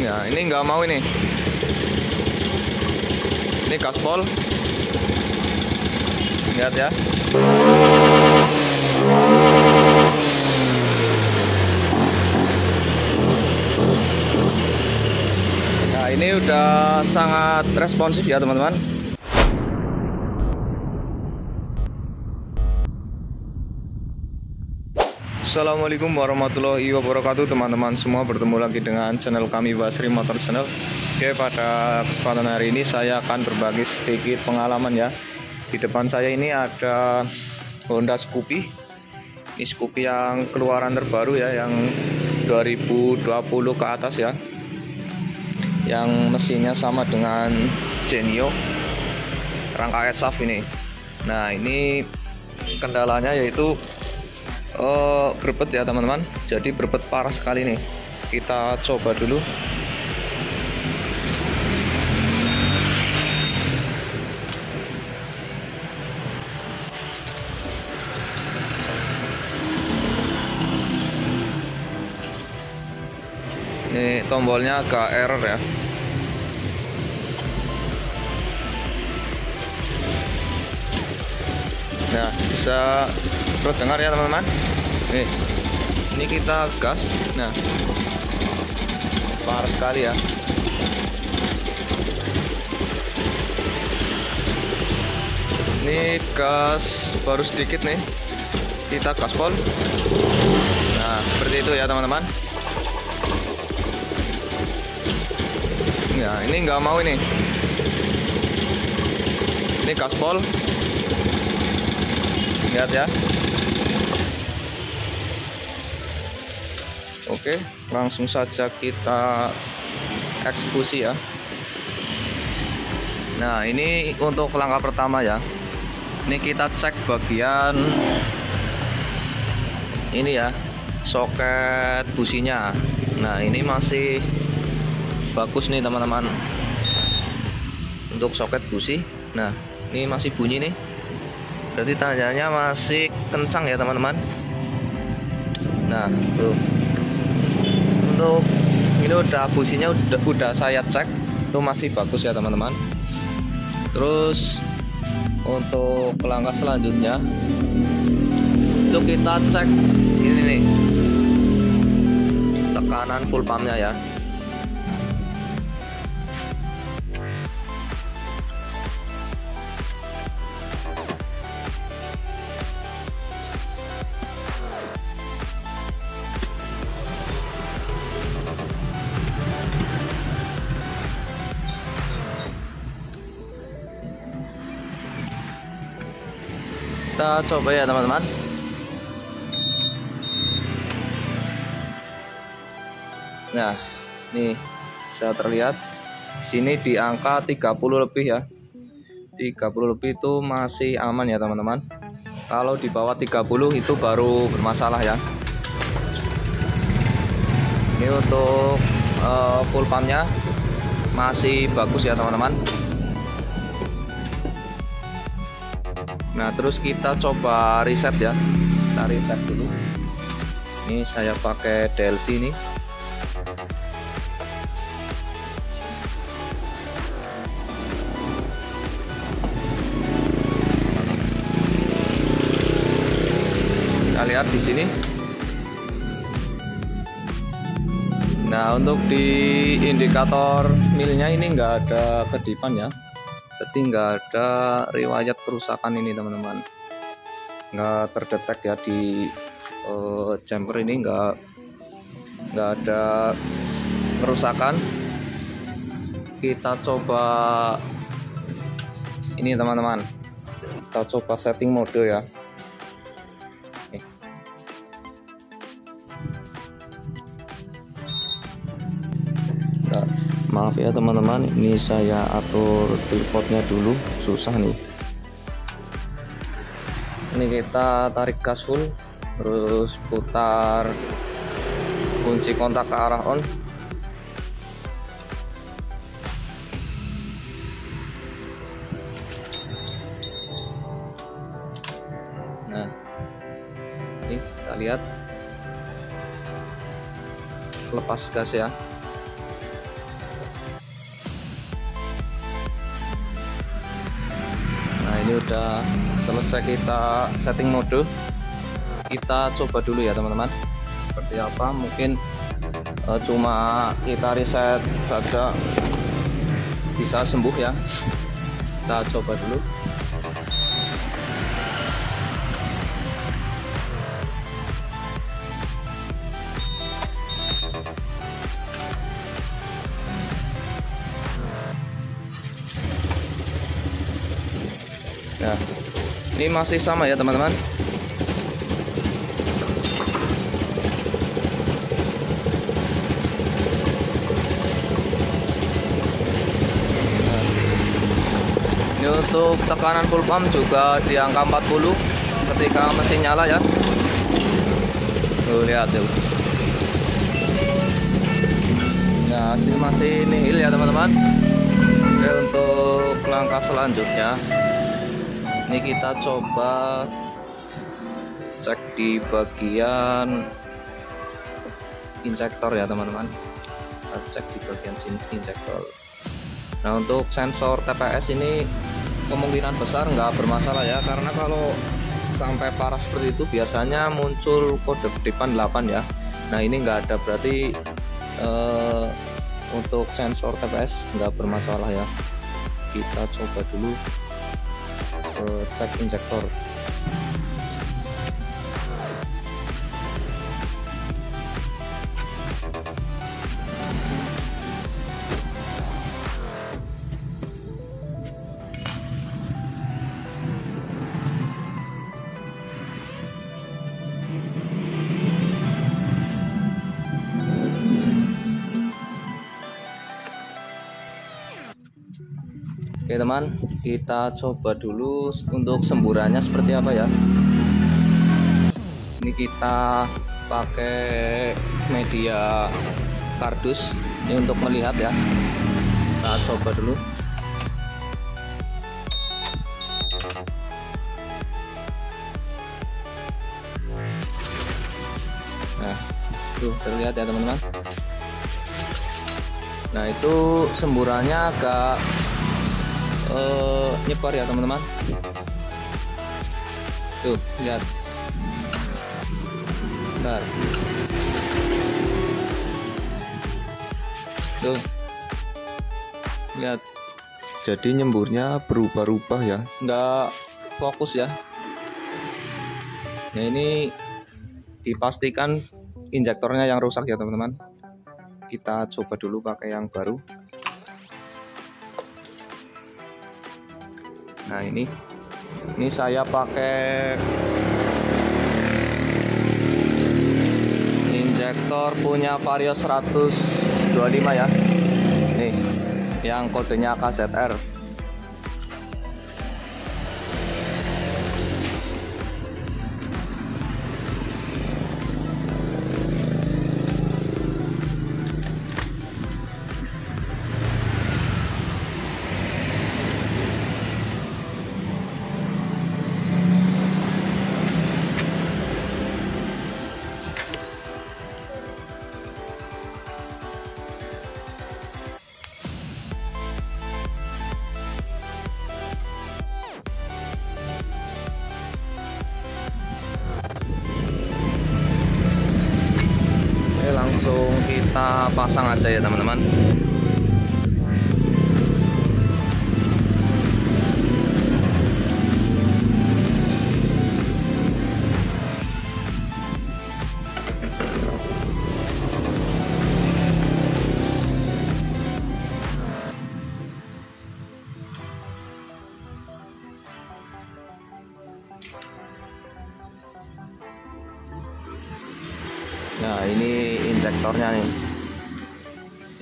Ya, ini nggak mau ini. Ini gaspol. Lihat ya. Nah, ini udah sangat responsif ya, teman-teman. Assalamualaikum warahmatullahi wabarakatuh teman-teman semua. Bertemu lagi dengan channel kami Basri Motor Channel. Oke pada kesempatan hari ini saya akan berbagi sedikit pengalaman ya. Di depan saya ini ada Honda Scoopy. Ini Scoopy yang keluaran terbaru ya yang 2020 ke atas ya. Yang mesinnya sama dengan Genio Rangka SAF ini. Nah ini kendalanya yaitu uh, berbet ya teman-teman. Jadi berbet parah sekali nih. Kita coba dulu. Ini tombolnya agak error ya. Nah, bisa terus dengar ya teman-teman. Nih, ini kita gas. Nah, parah sekali ya. Ini gas baru sedikit nih. Kita gaspol. Nah, seperti itu ya teman-teman. Ya, ini nggak mau ini. Ini gaspol lihat ya oke langsung saja kita eksekusi ya. Nah ini untuk langkah pertama ya. Ini kita cek bagian ini ya soket businya. Nah ini masih bagus nih teman-teman. Untuk soket busi. Nah ini masih bunyi nih. Berarti tandanya masih kencang ya teman-teman. Nah tuh untuk ini udah businya udah, udah saya cek. Itu masih bagus ya teman-teman. Terus untuk langkah selanjutnya itu kita cek ini nih. Tekanan full pumpnya ya kita coba ya teman-teman. Nah nih bisa terlihat. Sini di angka 30 lebih ya. 30 lebih itu masih aman ya teman-teman. Kalau di bawah 30 itu baru bermasalah ya. Ini untuk uh, full pumpnya masih bagus ya teman-teman Nah terus kita coba reset ya. Kita reset dulu. Ini saya pakai DLC ini. Kita lihat di sini. Nah untuk di indikator milnya ini enggak ada kedipan ya jadi nggak ada riwayat kerusakan ini teman-teman. Nggak terdetek ya di uh, chamber ini nggak nggak ada kerusakan. Kita coba ini teman-teman. Kita coba setting mode ya maaf ya teman-teman. Ini saya atur tripodnya dulu. Susah nih. Ini kita tarik gas full terus putar kunci kontak ke arah on. Nah ini kita lihat. Lepas gas ya ini udah selesai kita setting mode. Kita coba dulu ya teman-teman. Seperti apa? Mungkin uh, cuma kita reset saja. Bisa sembuh ya. Kita coba dulu ini masih sama ya teman-teman. Nah, ini untuk tekanan full pump juga di angka 40 ketika mesin nyala ya. Tuh lihat tuh. Ya hasil masih nihil ya teman-teman. Untuk langkah selanjutnya ini kita coba cek di bagian injektor ya teman-teman. Kita cek di bagian sini injektor nah untuk sensor TPS ini kemungkinan besar nggak bermasalah ya karena kalau sampai parah seperti itu biasanya muncul kode kedipan 8 ya. Nah ini nggak ada berarti uh, untuk sensor TPS nggak bermasalah ya. Kita coba dulu cek injektor. Oke teman, kita coba dulu untuk semburannya seperti apa ya. Ini kita pakai media kardus ini untuk melihat ya. Kita coba dulu. Nah, tuh terlihat ya teman-teman. Nah itu semburannya agak uh, nyebar ya teman-teman. Tuh lihat. Bentar. Tuh. Lihat. Jadi nyemburnya berubah-ubah ya? Enggak fokus ya? Ya ini dipastikan injektornya yang rusak ya teman-teman. Kita coba dulu pakai yang baru nah ini. Ini saya pakai injektor punya Vario 125 ya. Nih yang kodenya KZR langsung kita pasang aja ya teman-teman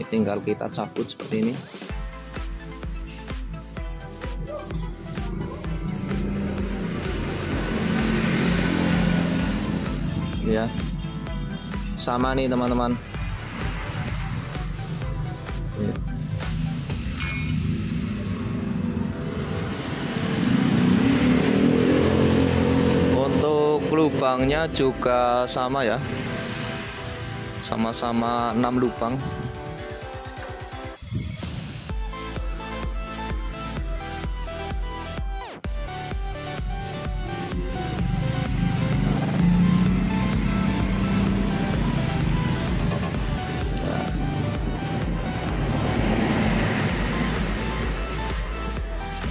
tinggal kita cabut seperti ini. Ya. Sama nih teman-teman. Untuk lubangnya juga sama ya. Sama-sama 6 lubang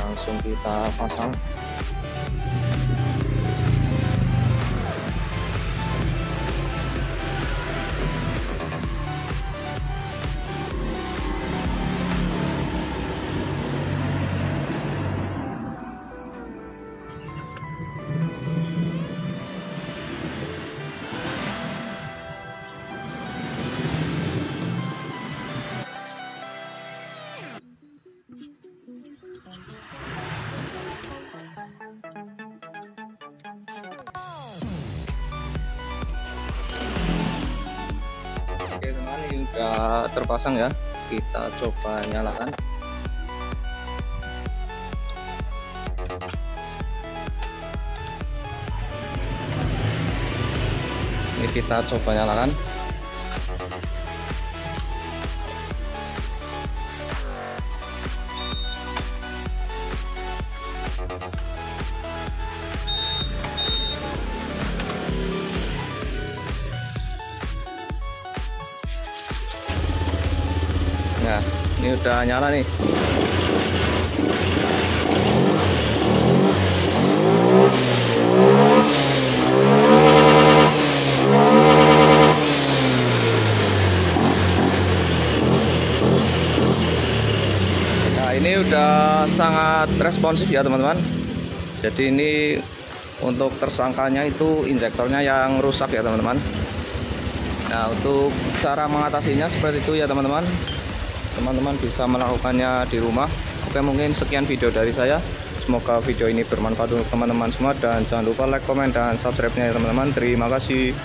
langsung kita pasang. Teman ini udah terpasang ya. Kita coba nyalakan. Ini kita coba nyalakan Nah, ini udah nyala nih. Nah, ini udah sangat responsif ya, teman-teman. Jadi ini untuk tersangkanya itu injektornya yang rusak ya, teman-teman. Nah, untuk cara mengatasinya seperti itu ya, teman-teman teman-teman bisa melakukannya di rumah. Oke mungkin sekian video dari saya. Semoga video ini bermanfaat untuk teman-teman semua dan jangan lupa like comment dan subscribe nya ya teman-teman. Terima kasih